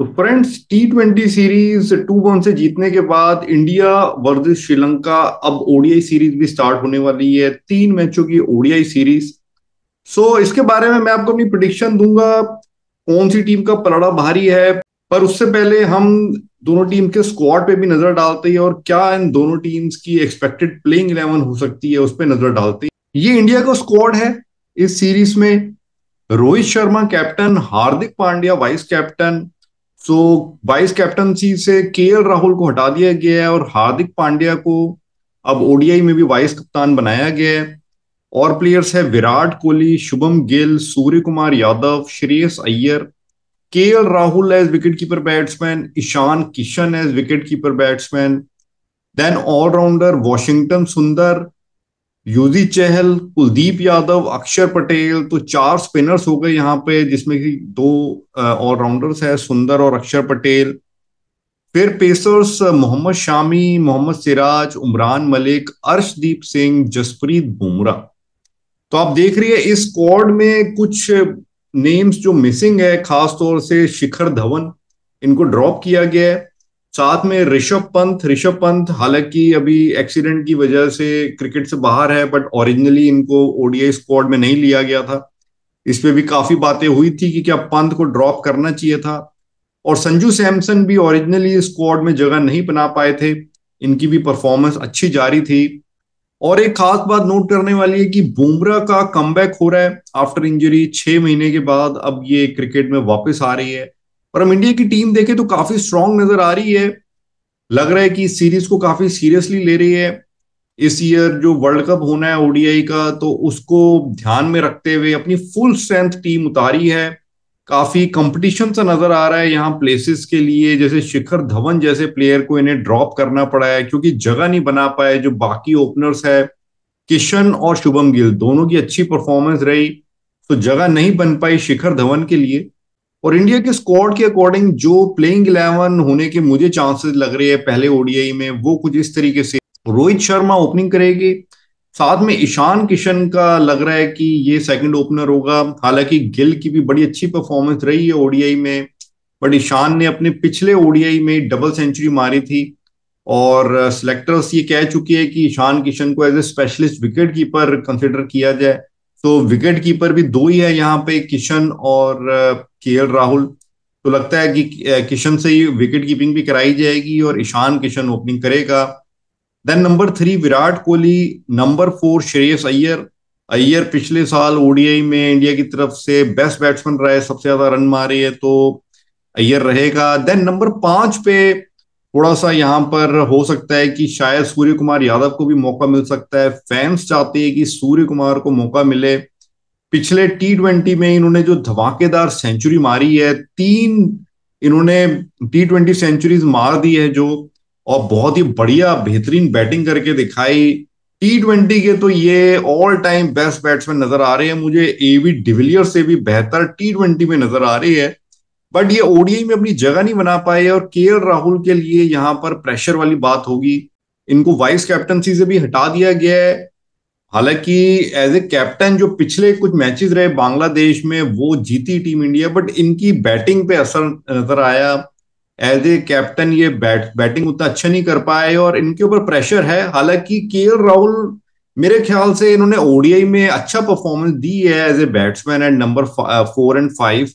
तो friends T twenty series two one से जीतने के बाद इंडिया वर्सेस श्रीलंका अब ओडीआई सीरीज़ भी स्टार्ट होने वाली है। तीन मैचों की ओडीआई सीरीज़ सो so, इसके बारे में मैं आपको अपनी प्रिडिक्शन दूँगा कौन सी टीम का पलड़ा भारी है। पर उससे पहले हम दोनों टीम के स्क्वाड पे भी नज़र डालते हैं और क्या इन दोनों टीम्स की एक्सपेक्टेड प्लेइंग इलेवन हो सकती है उस पर नज़र डालते हैं। ये इंडिया का स्क्वाड है इस सीरीज़ में। Rohit Sharma captain Hardik Pandya vice captain so vice captaincy से के राहुल को हटा दिया गया है और हार्दिक पांड्या को अब ओडीआई में भी वाइस कप्तान बनाया गया है। और प्लेयर्स है Virat Kohli, Shubham Gill Surya Kumar Yadav, Shreyas Iyer. K Rahul as wicket keeper batsman Ishan Kishan as wicket keeper batsman then allrounder Washington Sundar Yuzi Chahal, Kuldeep Yadav, Axar Patel तो चार स्पिनर्स हो गए यहाँ पे, जिसमें कि दो ऑलराउंडर्स है, सुंदर और अक्षर पटेल। फिर पेसर्स मोहम्मद शामी, मोहम्मद सिराज, उमरान मलिक, अर्शदीप सिंह, जसप्रीत बुमराह तो आप देख रही है, इस स्क्वाड में कुछ नेम्स जो मिसिंग है खास तौर से शिखर धवन, इनको ड्रॉप किया गया है। साथ में ऋषभ पंत ऋषभ पंत हालाँकि अभी एक्सीडेंट की वजह से क्रिकेट से बाहर है बट ओरिजिनली इनको ओडीआई स्क्वाड में नहीं लिया गया था। इस पे भी काफ़ी बातें हुई थी कि क्या पंत को ड्रॉप करना चाहिए था। और संजू सैमसन भी ओरिजिनली स्क्वाड में जगह नहीं बना पाए थे। इनकी भी परफॉर्मेंस अच्छी जारी थी। और एक खास बात नोट करने वाली है कि बुमराह का कम हो रहा है। आफ्टर इंजरी छह महीने के बाद अब ये क्रिकेट में वापस आ रही है। और हम इंडिया की टीम देखें तो काफ़ी स्ट्रांग नज़र आ रही है। लग रहा है कि इस सीरीज़ को काफ़ी सीरियसली ले रही है। इस ईयर जो वर्ल्ड कप होना है ओडीआई का तो उसको ध्यान में रखते हुए अपनी फुल स्ट्रेंथ टीम उतारी है। काफ़ी कंपटीशन सा नज़र आ रहा है यहाँ प्लेसेस के लिए, जैसे शिखर धवन जैसे प्लेयर को इन्हें ड्रॉप करना पड़ा है, क्योंकि जगह नहीं बना पाए जो बाकी ओपनर्स है, किशन और शुभम गिल। दोनों की अच्छी परफॉर्मेंस रही तो जगह नहीं बन पाई शिखर धवन के लिए। और इंडिया के स्क्वाड के अकॉर्डिंग जो प्लेइंग इलेवन होने के मुझे चांसेस लग रहे हैं पहले ओडीआई में, वो कुछ इस तरीके से। रोहित शर्मा ओपनिंग करेगी। साथ में ईशान किशन का लग रहा है कि ये सेकंड ओपनर होगा। हालाँकि गिल की भी बड़ी अच्छी परफॉर्मेंस रही है ओडीआई में बट ईशान ने अपने पिछले ओडीआई में डबल सेंचुरी मारी थी। और सिलेक्टर्स ये कह चुके हैं कि ईशान किशन को as a specialist wicket keeper consider किया जाए। तो विकेट कीपर भी दो ही है यहाँ पे, किशन और के राहुल। तो लगता है कि किशन से ही विकेट कीपिंग भी कराई जाएगी और ईशान किशन ओपनिंग करेगा। Then number three Virat Kohli number four Shreyas Iyer. Iyer पिछले साल ओडीआई में इंडिया की तरफ़ से बेस्ट बैट्समैन रहे, सबसे ज़्यादा रन मारे है तो अय्यर रहेगा। देन नंबर पाँच पे थोड़ा सा यहाँ पर हो सकता है कि शायद सूर्य कुमार यादव को भी मौका मिल सकता है। फैंस चाहते हैं कि सूर्य कुमार को मौका मिले। पिछले टी ट्वेंटी में इन्होंने जो धमाकेदार सेंचुरी मारी है, तीन इन्होंने टी ट्वेंटी सेंचुरीज मार दी है जो, और बहुत ही बढ़िया बेहतरीन बैटिंग करके दिखाई। टी ट्वेंटी के तो ये ऑल टाइम बेस्ट बैट्समैन नज़र आ रहे हैं। मुझे एवी डिविलियर से भी बेहतर टी ट्वेंटी में नज़र आ रही है। बट ये ओडीआई में अपनी जगह नहीं बना पाए और के राहुल के लिए यहाँ पर प्रेशर वाली बात होगी। इनको वाइस कैप्टनसी से भी हटा दिया गया है। हालाँकि एज ए कैप्टन जो पिछले कुछ मैचेस रहे बांग्लादेश में, वो जीती टीम इंडिया बट इनकी बैटिंग पे असर नज़र आया। एज ए कैप्टन ये बैट बैटिंग उतना अच्छा नहीं कर पाए और इनके ऊपर प्रेशर है। हालाँकि के राहुल मेरे ख्याल से इन्होंने ओडीआई में अच्छा परफॉर्मेंस दी है as a batsman and number four and five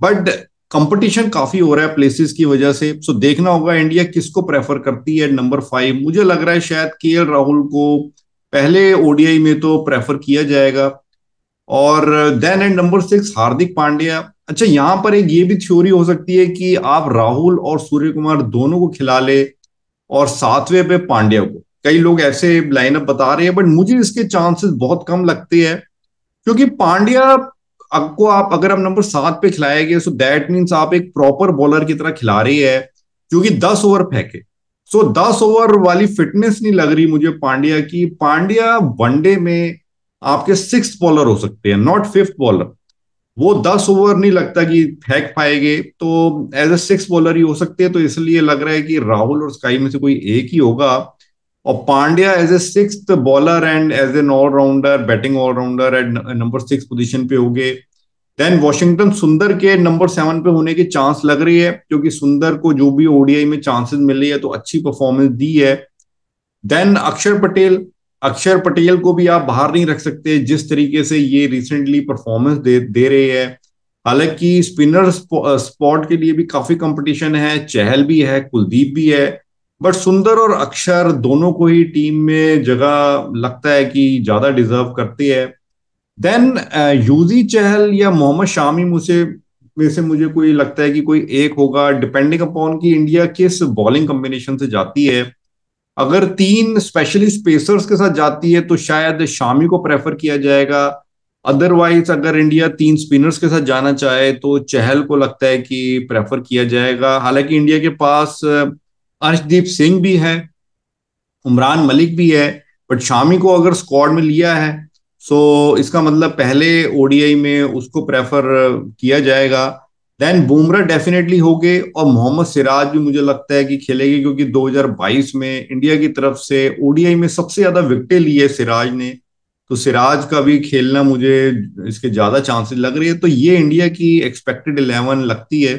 but competition काफ़ी हो रहा है प्लेसेस की वजह से। सो देखना होगा इंडिया किसको प्रेफर करती है नंबर फाइव मुझे लग रहा है शायद के राहुल को पहले ओडीआई में तो प्रेफर किया जाएगा। और then and number six Hardik Pandya. अच्छा यहाँ पर एक ये भी थ्योरी हो सकती है कि आप राहुल और सूर्य कुमार दोनों को खिला ले और सातवें पे पांड्या को। कई लोग ऐसे लाइनअप बता रहे हैं बट मुझे इसके चांसेस बहुत कम लगते हैं। क्योंकि पांड्या आपको आप अगर आप नंबर सात पे खिलाएँगे सो दैट मीन्स आप एक प्रॉपर बॉलर की तरह खिला रही है जो कि दस ओवर फेंके। सो दस ओवर वाली फिटनेस नहीं लग रही मुझे पांड्या की। पांड्या वनडे में आपके सिक्स बॉलर हो सकते हैं नॉट फिफ्थ बॉलर वो दस ओवर नहीं लगता कि फेंक पाएँगे तो एज ए सिक्स बॉलर ही हो सकते हैं तो इसलिए लग रहा है कि राहुल और स्काई में से कोई एक ही होगा। और Pandya as a six bowler and as an all rounder batting all rounder and number six position पे हो गए। देन वॉशिंगटन सुंदर के नंबर सेवन पे होने की चांस लग रही है, क्योंकि सुंदर को जो भी ओडीआई में चांसेस मिली है तो अच्छी परफॉर्मेंस दी है। देन अक्षर पटेल अक्षर पटेल को भी आप बाहर नहीं रख सकते, जिस तरीके से ये रिसेंटली परफॉर्मेंस दे दे रहे हैं। हालाँकि स्पिनर स्पॉट के लिए भी काफ़ी कंपटीशन है, चहल भी है, कुलदीप भी है। बट सुंदर और अक्षर दोनों को ही टीम में जगह लगता है कि ज़्यादा डिजर्व करती है। देन यूजी चहल या मोहम्मद शामी मुझे, में से मुझे कोई लगता है कि कोई एक होगा। डिपेंडिंग अपॉन कि इंडिया किस बॉलिंग कॉम्बिनेशन से जाती है। अगर तीन स्पेशली स्पेसर्स के साथ जाती है तो शायद शामी को प्रेफर किया जाएगा। अदरवाइज़ अगर इंडिया तीन स्पिनर्स के साथ जाना चाहे तो चहल को लगता है कि प्रेफर किया जाएगा। हालाँकि इंडिया के पास अर्शदीप सिंह भी है, उमरान मलिक भी है बट शामी को अगर स्क्वाड में लिया है सो इसका मतलब पहले ओडीआई में उसको प्रेफर किया जाएगा। देन बुमरा डेफिनेटली हो गए और मोहम्मद सिराज भी मुझे लगता है कि खेलेगी क्योंकि 2022 में इंडिया की तरफ़ से ओडीआई में सबसे ज़्यादा विकेटें ली है सिराज ने। तो सिराज का भी खेलना मुझे इसके ज़्यादा चांसेस लग रही है। तो ये इंडिया की एक्सपेक्टेड इलेवन लगती है।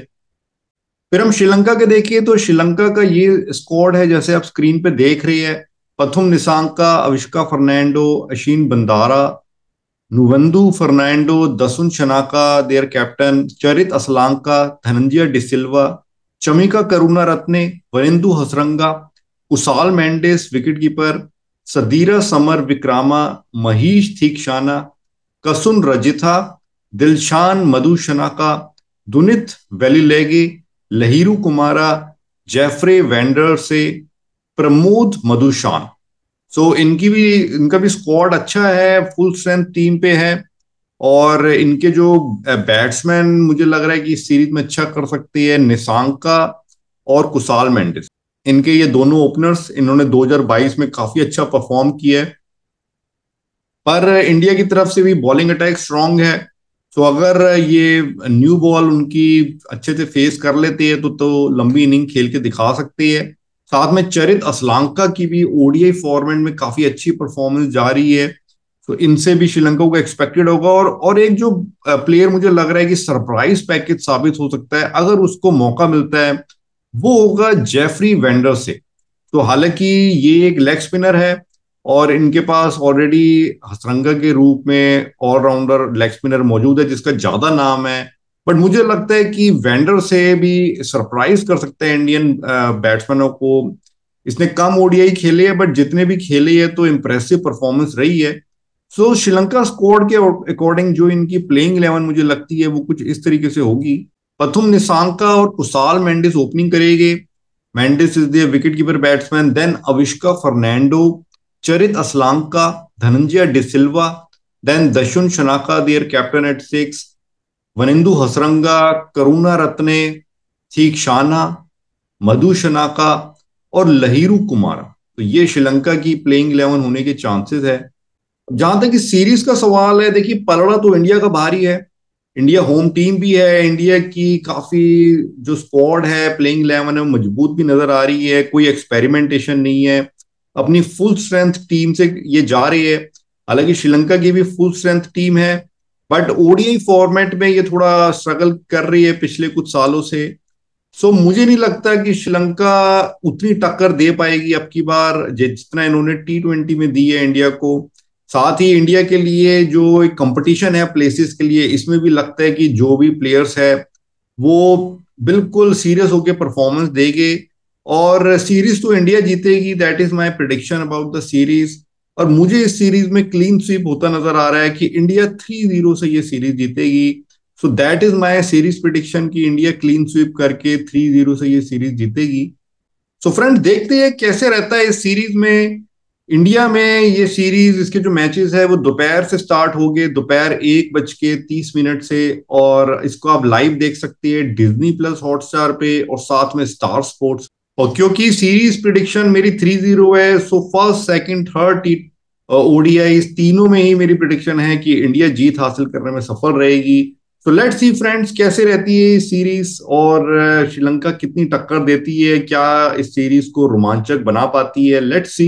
फिर हम श्रीलंका के देखिए तो श्रीलंका का ये स्क्वाड है, जैसे आप स्क्रीन पे देख रही है पथुम निशांका अविष्का फर्नांडो, अशीन Bandara, Nuwanidu Fernando, Dasun Shanaka their captain Charith Asalanka, Dhananjaya de Silva Chamika Karunaratne Wanindu Hasaranga, Kusal Mendes wicket keeper Sadeera Samarawickrama, Maheesh Theekshana Kasun Rajitha, Dilshan Madushanka, Dunith Wellalage Lahiru Kumara Jeffrey Vandersay Pramod Madushan. So so, इनकी भी इनका भी स्क्वाड अच्छा है फुल स्ट्रेंथ टीम पे है। और इनके जो बैट्समैन मुझे लग रहा है कि इस सीरीज़ में अच्छा कर सकती है निशांका और कुसाल मेंडिस। इनके ये दोनों ओपनर्स इन्होंने 2022 में काफ़ी अच्छा परफॉर्म किया है। पर इंडिया की तरफ़ से भी बॉलिंग अटैक स्ट्रांग है। तो अगर ये न्यू बॉल उनकी अच्छे से फेस कर लेते हैं तो तो लंबी इनिंग खेल के दिखा सकती है। साथ में चरित असलांका की भी ओडीआई फॉर्मेट में काफ़ी अच्छी परफॉर्मेंस जा रही है। तो इनसे भी श्रीलंका को एक्सपेक्टेड होगा और और एक जो प्लेयर मुझे लग रहा है कि सरप्राइज़ पैकेज साबित हो सकता है, अगर उसको मौका मिलता है, वो होगा जेफरी वेंडर से तो हालाँकि ये एक लेग स्पिनर है और इनके पास ऑलरेडी हसरंगा के रूप में ऑलराउंडर लेग स्पिनर मौजूद है जिसका ज़्यादा नाम है। बट मुझे लगता है कि वेंडर से भी सरप्राइज़ कर सकते हैं इंडियन बैट्समैनों को। इसने कम ओडीआई खेले है बट जितने भी खेले है तो इम्प्रेसिव परफॉर्मेंस रही है। सो so, श्रीलंका स्कोर के अकॉर्डिंग जो इनकी प्लेइंग इलेवन मुझे लगती है वो कुछ इस तरीके से होगी। पथुम निशांका और कुसाल मेंडिस ओपनिंग करेंगे। Mendis is the wicket keeper batsman then Avishka Fernando Charith Asalanka, Dhananjaya de Silva then Dasun Shanaka their captain at six Wanindu Hasaranga, Karunaratne Theekshana, मधु शनाका और लहीरू कुमार। तो ये श्रीलंका की प्लेइंग इलेवन होने के चांसेस है। जहाँ तक इस सीरीज़ का सवाल है, देखिए, पलड़ा तो इंडिया का भारी है इंडिया होम टीम भी है इंडिया की काफ़ी जो स्क्वाड है प्लेइंग इलेवन है मज़बूत भी नज़र आ रही है, कोई एक्सपेरिमेंटेशन नहीं है। अपनी फुल स्ट्रेंथ टीम से ये जा रही है। हालाँकि श्रीलंका की भी फुल स्ट्रेंथ टीम है बट ओडीआई फॉर्मेट में ये थोड़ा स्ट्रगल कर रही है पिछले कुछ सालों से। सो so, मुझे नहीं लगता कि श्रीलंका उतनी टक्कर दे पाएगी अब की बार जितना इन्होंने टी ट्वेंटी में दी है इंडिया को। साथ ही इंडिया के लिए जो एक कंपटीशन है प्लेसेस के लिए इसमें भी लगता है कि जो भी प्लेयर्स है वो बिल्कुल सीरियस होकर परफॉर्मेंस देंगे। और सीरीज़ तो इंडिया जीतेगी that is my prediction about the series और मुझे इस सीरीज़ में क्लीन स्वीप होता नज़र आ रहा है कि इंडिया थ्री ज़ीरो से ये सीरीज़ जीतेगी। So that is my series prediction कि इंडिया क्लीन स्वीप करके थ्री ज़ीरो से ये सीरीज़ जीतेगी। सो so फ्रेंड देखते हैं कैसे रहता है इस सीरीज़ में। इंडिया में ये सीरीज़ इसके जो मैचेस है, वो दोपहर से स्टार्ट हो गए, दोपहर एक बज के तीस मिनट से। और इसको आप लाइव देख सकते हैं डिज्नी प्लस हॉटस्टार पे और साथ में स्टार स्पोर्ट्स और क्योंकि सीरीज़ प्रिडिक्शन मेरी थ्री ज़ीरो है so first second third T ODI तीनों में ही मेरी प्रिडिक्शन है कि इंडिया जीत हासिल करने में सफल रहेगी। तो लेट्स सी फ्रेंड्स कैसे रहती है सीरीज़ और श्रीलंका कितनी टक्कर देती है, क्या इस सीरीज़ को रोमांचक बना पाती है? Let's see